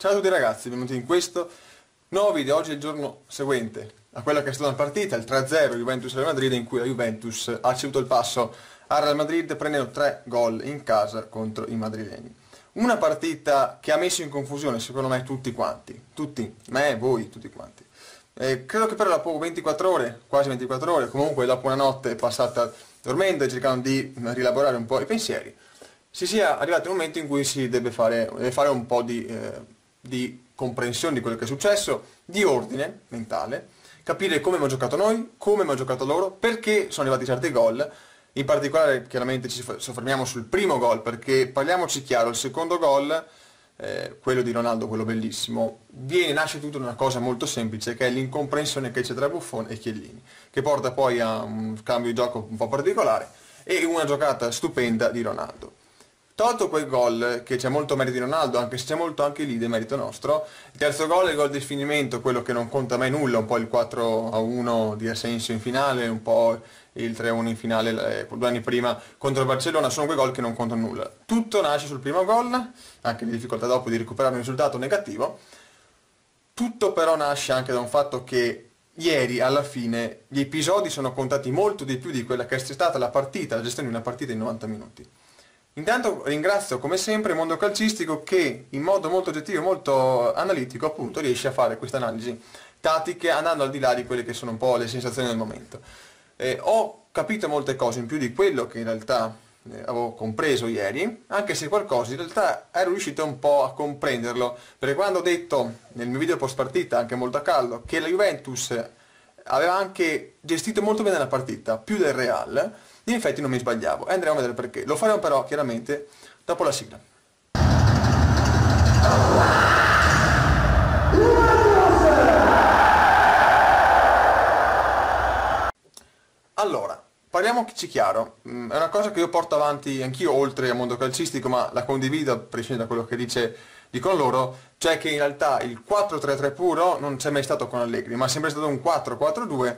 Ciao a tutti ragazzi, benvenuti in questo nuovo video. Oggi è il giorno seguente a quella che è stata una partita, il 3-0 Juventus-Real Madrid, in cui la Juventus ha ceduto il passo al Real Madrid prendendo 3 gol in casa contro i madrileni. Una partita che ha messo in confusione secondo me tutti quanti, tutti, me, voi, tutti quanti. Eh, credo che però dopo 24 ore, quasi 24 ore, comunque dopo una notte passata dormendo e cercando di rielaborare un po' i pensieri, si sia arrivato il momento in cui si deve fare, deve fare un po' di... Eh, di comprensione di quello che è successo, di ordine mentale, capire come abbiamo giocato noi, come abbiamo giocato loro, perché sono arrivati certi gol. In particolare chiaramente ci soffermiamo sul primo gol perché parliamoci chiaro, il secondo gol, eh, quello di Ronaldo, quello bellissimo, viene, nasce tutto da una cosa molto semplice che è l'incomprensione che c'è tra Buffon e Chiellini, che porta poi a un cambio di gioco un po' particolare e una giocata stupenda di Ronaldo. Tolto quel gol, che c'è molto merito di Ronaldo, anche se c'è molto anche lì di merito nostro, il terzo gol è il gol di finimento, quello che non conta mai nulla, un po' il 4-1 di Asensio in finale, un po' il 3-1 in finale eh, due anni prima contro il Barcellona, sono quei gol che non contano nulla. Tutto nasce sul primo gol, anche le difficoltà dopo di recuperare un risultato negativo, tutto però nasce anche da un fatto che ieri alla fine gli episodi sono contati molto di più di quella che è stata la partita, la gestione di una partita in 90 minuti. Intanto ringrazio come sempre il mondo calcistico che in modo molto oggettivo e molto analitico appunto riesce a fare queste analisi tattiche andando al di là di quelle che sono un po' le sensazioni del momento. Eh, ho capito molte cose in più di quello che in realtà eh, avevo compreso ieri, anche se qualcosa in realtà ero riuscito un po' a comprenderlo, perché quando ho detto nel mio video post partita, anche molto a caldo, che la Juventus aveva anche gestito molto bene la partita, più del Real, in effetti non mi sbagliavo e andremo a vedere perché. Lo faremo però chiaramente dopo la sigla. Allora, parliamoci chiaro, mm, è una cosa che io porto avanti anch'io oltre al mondo calcistico, ma la condivido a prescindere da quello che dice, dicono loro, cioè che in realtà il 4-3-3 puro non c'è mai stato con Allegri, ma è sempre stato un 4-4-2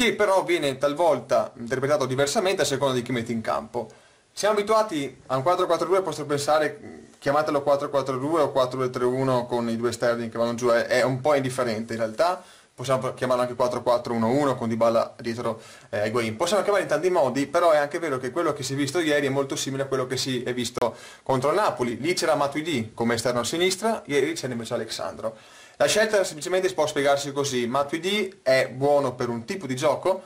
che però viene talvolta interpretato diversamente a seconda di chi mette in campo. Siamo abituati a un 4-4-2, posso pensare, chiamatelo 4-4-2 o 4-2-3-1 con i due esterni che vanno giù, è un po' indifferente in realtà, possiamo chiamarlo anche 4-4-1-1 con Dybala dietro eh, Higuain. Possiamo chiamarlo in tanti modi, però è anche vero che quello che si è visto ieri è molto simile a quello che si è visto contro il Napoli. Lì c'era Matuidi come esterno a sinistra, ieri c'era invece Alexandro. La scelta semplicemente si può spiegarsi così, Matuidi è buono per un tipo di gioco,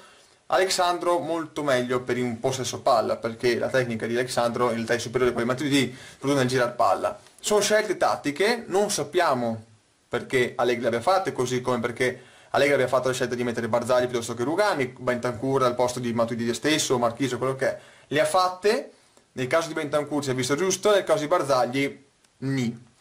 Alexandro molto meglio per un possesso palla, perché la tecnica di Alexandro in realtà è superiore a quella di Matuidi, proprio nel girare palla. Sono scelte tattiche, non sappiamo perché Allegri le abbia fatte, così come perché Allegri abbia fatto la scelta di mettere Barzagli piuttosto che Rugani, Bentancur al posto di Matuidi stesso, Marchiso, quello che è. Le ha fatte, nel caso di Bentancur si è visto giusto, nel caso di Barzagli, ni.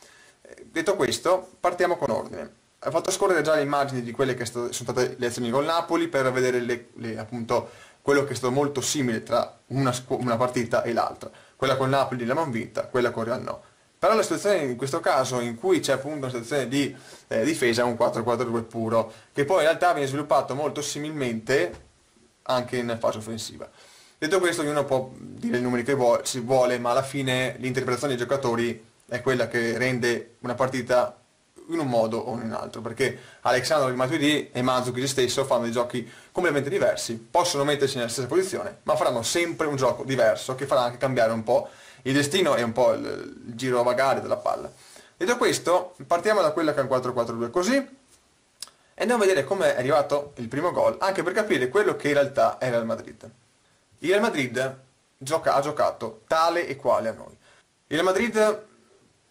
Detto questo, partiamo con ordine. Ho fatto scorrere già le immagini di quelle che sono state le azioni col Napoli per vedere le, le, appunto, quello che è stato molto simile tra una, una partita e l'altra. Quella con Napoli l'abbiamo vinta, quella con Real no. Però la situazione in questo caso in cui c'è appunto una situazione di eh, difesa è un 4-4-2 puro, che poi in realtà viene sviluppato molto similmente anche in fase offensiva. Detto questo ognuno può dire i numeri che vuole, si vuole, ma alla fine l'interpretazione dei giocatori è quella che rende una partita in un modo o in un altro, perché Alexandro di Matuidi e Mandzukic stesso fanno dei giochi completamente diversi, possono mettersi nella stessa posizione, ma faranno sempre un gioco diverso che farà anche cambiare un po' il destino e un po' il, il giro vagare della palla. Detto questo, partiamo da quella che è un 4-4-2 così, e andiamo a vedere come è arrivato il primo gol, anche per capire quello che in realtà era il Madrid. Il Real Madrid gioca, ha giocato tale e quale a noi. Il Real Madrid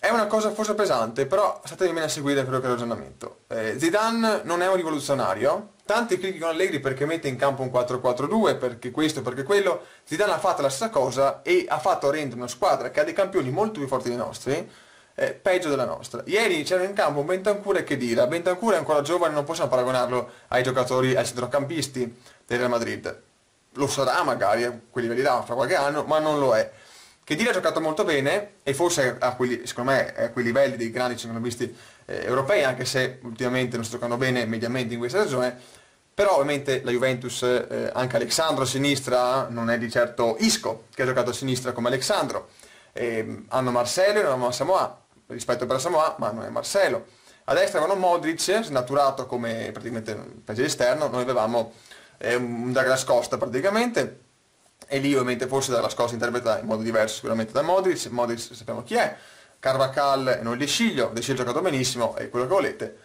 è una cosa forse pesante, però state bene a seguire quello che è il ragionamento. Eh, Zidane non è un rivoluzionario, tanti criticano Allegri perché mette in campo un 4-4-2, perché questo perché quello. Zidane ha fatto la stessa cosa e ha fatto rendere una squadra che ha dei campioni molto più forti dei nostri, eh, peggio della nostra. Ieri c'era in campo Bentancur e Chedira. Bentancur è ancora giovane, non possiamo paragonarlo ai giocatori, ai centrocampisti del Real Madrid. Lo sarà magari a quei livelli là fra qualche anno, ma non lo è che Dile ha giocato molto bene e forse a quelli, secondo me a quei livelli dei grandi centrocampisti eh, europei, anche se ultimamente non sto giocando bene mediamente in questa stagione, però ovviamente la Juventus, eh, anche Alexandro a sinistra, non è di certo Isco che ha giocato a sinistra come Alexandro, eh, hanno Marcelo e hanno Samoa, rispetto per Samoa, ma non è Marcelo. A destra avevano Modric, snaturato come praticamente paese esterno, noi avevamo eh, un Douglas Costa praticamente, e lì ovviamente forse Douglas Costa interpreta in modo diverso sicuramente da Modric, Modric sappiamo chi è, Carvacal non De Sciglio, De ha giocato benissimo, è quello che volete.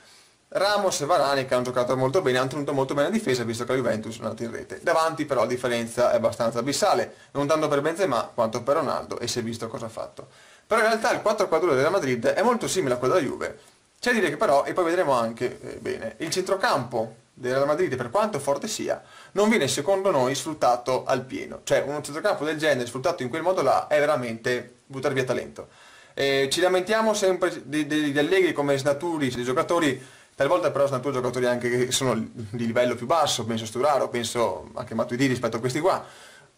Ramos e Varane che hanno giocato molto bene, hanno tenuto molto bene la difesa visto che la Juventus è andata in rete. Davanti però la differenza è abbastanza abissale, non tanto per Benzema quanto per Ronaldo e si è visto cosa ha fatto. Però in realtà il 4-4-2 della Madrid è molto simile a quello della Juve. C'è da dire che però, e poi vedremo anche eh, bene, il centrocampo della Madrid per quanto forte sia, non viene secondo noi sfruttato al pieno. Cioè un centrocampo del genere sfruttato in quel modo là è veramente buttare via talento. Eh, ci lamentiamo sempre degli allegri come snaturi, dei giocatori Talvolta però due giocatori anche che sono di livello più basso, penso Sturaro, penso anche Matuidi rispetto a questi qua.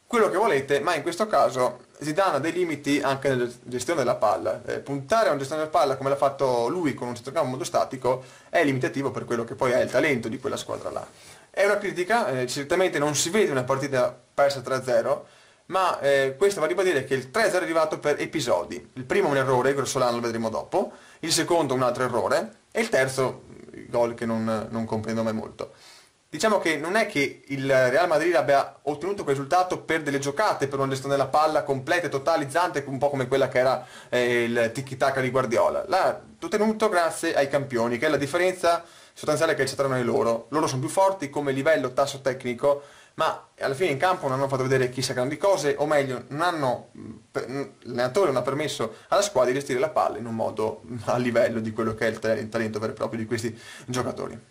Quello che volete, ma in questo caso Zidane ha dei limiti anche nella gestione della palla. Eh, puntare a una gestione della palla come l'ha fatto lui con un centrocampo molto statico è limitativo per quello che poi è il talento di quella squadra là. È una critica, eh, certamente non si vede una partita persa 3-0, ma eh, questo va a ribadire che il 3-0 è arrivato per episodi. Il primo un errore, grossolano lo vedremo dopo, il secondo un altro errore e il terzo gol che non, non comprendo mai molto. Diciamo che non è che il Real Madrid abbia ottenuto quel risultato per delle giocate, per una gestione della palla completa e totalizzante, un po' come quella che era eh, il tiki-taka di Guardiola. L'ha ottenuto grazie ai campioni, che è la differenza sostanziale che c'è tra noi e loro. Loro sono più forti come livello tasso tecnico, ma alla fine in campo non hanno fatto vedere chissà grandi cose, o meglio, non hanno, l'allenatore non ha permesso alla squadra di gestire la palla in un modo a livello di quello che è il talento vero e proprio di questi giocatori.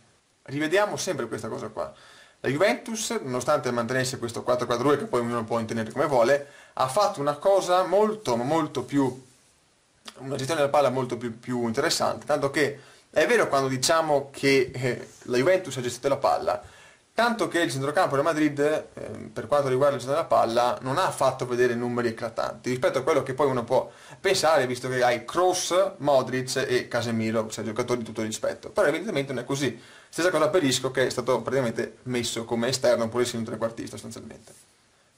Rivediamo sempre questa cosa qua. La Juventus, nonostante mantenesse questo 4-4-2 che poi ognuno può intendere come vuole, ha fatto una cosa molto, molto più, una gestione della palla molto più, più interessante, tanto che è vero quando diciamo che eh, la Juventus ha gestito la palla, Tanto che il centrocampo del Madrid, eh, per quanto riguarda il gioco della palla, non ha fatto vedere numeri eclatanti rispetto a quello che poi uno può pensare, visto che hai Kroos, Modric e Casemiro, cioè giocatori di tutto rispetto. Però evidentemente non è così. Stessa cosa per Isco che è stato praticamente messo come esterno pur essendo un trequartista sostanzialmente.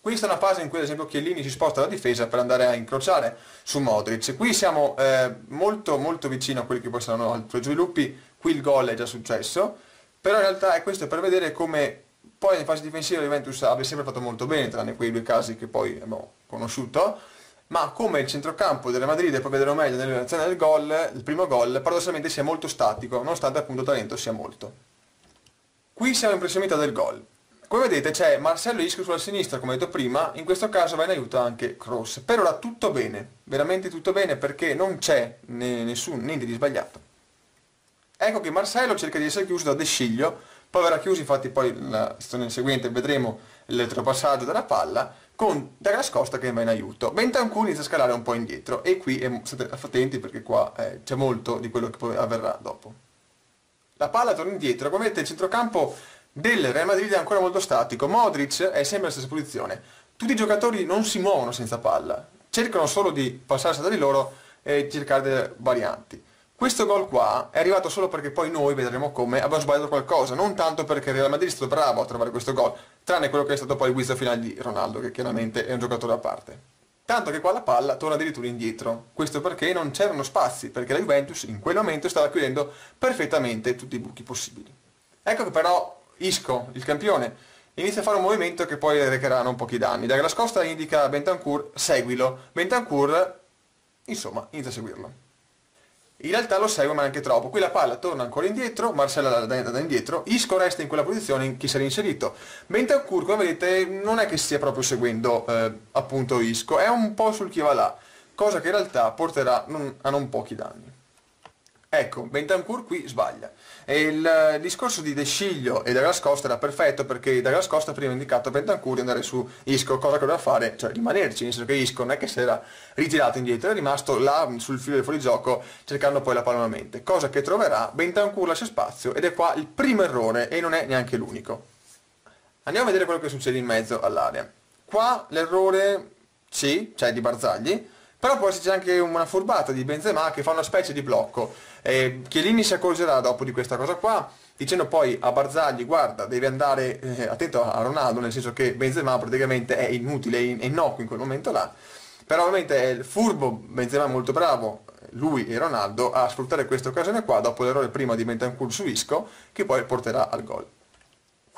Questa è una fase in cui ad esempio Chiellini si sposta dalla difesa per andare a incrociare su Modric. Qui siamo eh, molto molto vicino a quelli che poi saranno altri sviluppi, qui il gol è già successo però in realtà è questo per vedere come poi in fase difensiva Juventus abbia sempre fatto molto bene, tranne quei due casi che poi abbiamo conosciuto, ma come il centrocampo della Madrid, e poi vedremo meglio nell'azione del gol, il primo gol, paradossalmente sia molto statico, nonostante appunto talento sia molto. Qui siamo in pressione del gol. Come vedete c'è Marcello Isco sulla sinistra, come detto prima, in questo caso va in aiuto anche Cross. Per ora tutto bene, veramente tutto bene perché non c'è nessun, niente di sbagliato. Ecco che Marcello cerca di essere chiuso da De Sciglio, poi verrà chiuso infatti poi la stagione seguente vedremo l'elettropassaggio della palla con Douglas Costa che va in aiuto. Bentancur inizia a scalare un po' indietro e qui eh, state attenti perché qua eh, c'è molto di quello che poi avverrà dopo. La palla torna indietro, come vedete il centrocampo del Real Madrid è ancora molto statico, Modric è sempre nella stessa posizione, tutti i giocatori non si muovono senza palla, cercano solo di passarsi da di loro e cercare delle varianti. Questo gol qua è arrivato solo perché poi noi vedremo come abbiamo sbagliato qualcosa, non tanto perché il Real Madrid è stato bravo a trovare questo gol, tranne quello che è stato poi il guizzo finale di Ronaldo, che chiaramente è un giocatore a parte. Tanto che qua la palla torna addirittura indietro. Questo perché non c'erano spazi, perché la Juventus in quel momento stava chiudendo perfettamente tutti i buchi possibili. Ecco che però Isco, il campione, inizia a fare un movimento che poi recherà non pochi danni. Douglas Costa indica a Bentancur, seguilo. Bentancur, insomma, inizia a seguirlo in realtà lo segue ma neanche troppo. Qui la palla torna ancora indietro, Marcella la da, indietro, Isco resta in quella posizione in cui si era inserito. Bentancur, come vedete, non è che stia proprio seguendo eh, appunto Isco, è un po' sul chi va là, cosa che in realtà porterà non, a non pochi danni. Ecco, Bentancur qui sbaglia. E il discorso di De Sciglio e Douglas Costa era perfetto perché Douglas Costa prima ha indicato Bentancur di andare su Isco, cosa che doveva fare, cioè rimanerci, nel senso che Isco non è che si era ritirato indietro, è rimasto là sul filo del fuorigioco cercando poi la palla nuovamente, cosa che troverà, Bentancur lascia spazio ed è qua il primo errore e non è neanche l'unico. Andiamo a vedere quello che succede in mezzo all'area. Qua l'errore, sì, cioè di Barzagli, però poi c'è anche una furbata di Benzema che fa una specie di blocco. Eh, Chiellini si accorgerà dopo di questa cosa qua, dicendo poi a Barzagli guarda devi andare eh, attento a Ronaldo, nel senso che Benzema praticamente è inutile, è innocuo in quel momento là. Però ovviamente è il furbo, Benzema è molto bravo, lui e Ronaldo a sfruttare questa occasione qua, dopo l'errore prima diventa un culo su Isco, che poi porterà al gol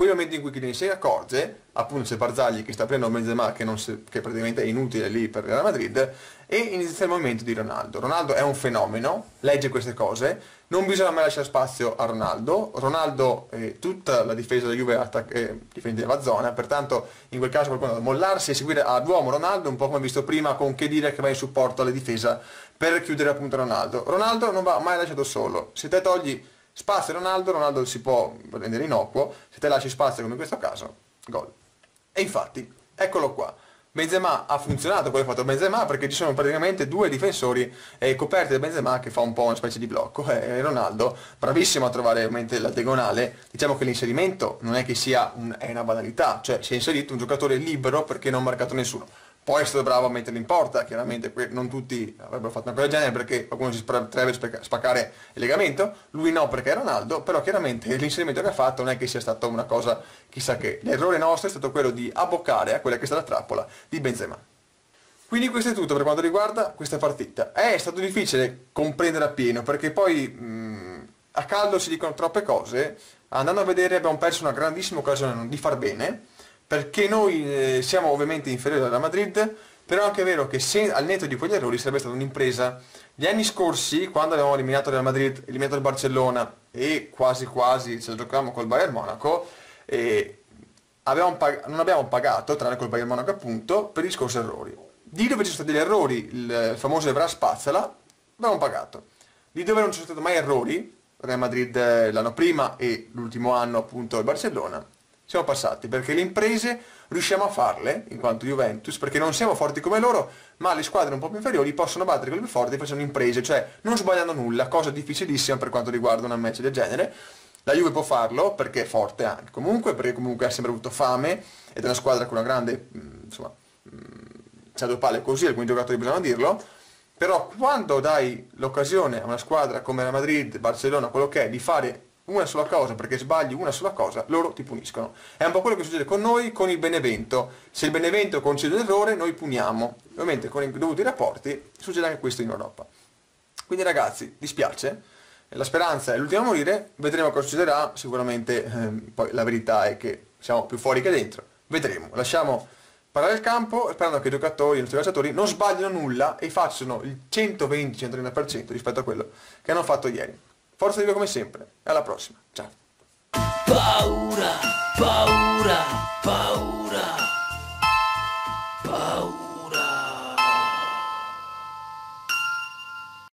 quel momento in cui Chiellini si accorge, appunto c'è Barzagli che sta prendendo Benzema che, si, che praticamente è inutile lì per Real Madrid, e inizia il momento di Ronaldo. Ronaldo è un fenomeno, legge queste cose, non bisogna mai lasciare spazio a Ronaldo, Ronaldo eh, tutta la difesa della Juve attac- eh, difendeva zona, pertanto in quel caso qualcuno deve mollarsi e seguire ad uomo Ronaldo, un po' come visto prima con che dire che va in supporto alla difesa per chiudere appunto Ronaldo. Ronaldo non va mai lasciato solo, se te togli Spazio Ronaldo, Ronaldo si può rendere innocuo, se te lasci spazio come in questo caso, gol. E infatti, eccolo qua. Benzema ha funzionato quello che ha fatto Benzema perché ci sono praticamente due difensori eh, coperti da Benzema che fa un po' una specie di blocco e eh, Ronaldo bravissimo a trovare ovviamente la diagonale diciamo che l'inserimento non è che sia un, una banalità cioè si è inserito un giocatore libero perché non ha marcato nessuno poi è stato bravo a metterlo in porta, chiaramente non tutti avrebbero fatto una cosa del genere perché qualcuno si potrebbe spaccare il legamento, lui no perché è Ronaldo, però chiaramente l'inserimento che ha fatto non è che sia stata una cosa chissà che. L'errore nostro è stato quello di abboccare a quella che è stata la trappola di Benzema. Quindi questo è tutto per quanto riguarda questa partita. È stato difficile comprendere appieno perché poi mh, a caldo si dicono troppe cose, andando a vedere abbiamo perso una grandissima occasione di far bene, perché noi eh, siamo ovviamente inferiori alla Madrid, però è anche vero che se, al netto di quegli errori sarebbe stata un'impresa. Gli anni scorsi, quando abbiamo eliminato il Madrid, eliminato il Barcellona e quasi quasi ce la giocavamo col Bayern Monaco, eh, abbiamo non abbiamo pagato, tranne col Bayern Monaco appunto, per gli scorsi errori. Di dove ci sono stati gli errori, il famoso Evra Spazzala, abbiamo pagato. Di dove non ci sono stati mai errori, Real Madrid eh, l'anno prima e l'ultimo anno appunto il Barcellona, siamo passati, perché le imprese riusciamo a farle, in quanto Juventus, perché non siamo forti come loro, ma le squadre un po' più inferiori possono battere quelle più forti facendo imprese, cioè non sbagliando nulla, cosa difficilississima per quanto riguarda una match del genere. La Juve può farlo perché è forte anche comunque, perché comunque ha sempre avuto fame ed è una squadra con una grande, mm, insomma, mm, c'ha due palle così, alcuni giocatori bisogna dirlo, però quando dai l'occasione a una squadra come la Madrid, Barcellona, quello che è, di fare una sola cosa, perché sbagli una sola cosa, loro ti puniscono. È un po' quello che succede con noi, con il Benevento. Se il Benevento concede un errore, noi puniamo. Ovviamente con i dovuti rapporti succede anche questo in Europa. Quindi ragazzi, dispiace, la speranza è l'ultima a morire, vedremo cosa succederà, sicuramente ehm, poi la verità è che siamo più fuori che dentro. Vedremo, lasciamo parlare il campo sperando che i giocatori, i nostri calciatori non sbagliano nulla e facciano il 120-130% rispetto a quello che hanno fatto ieri. Forza di Dio come sempre. Alla prossima. Ciao. Paura, paura, paura, paura.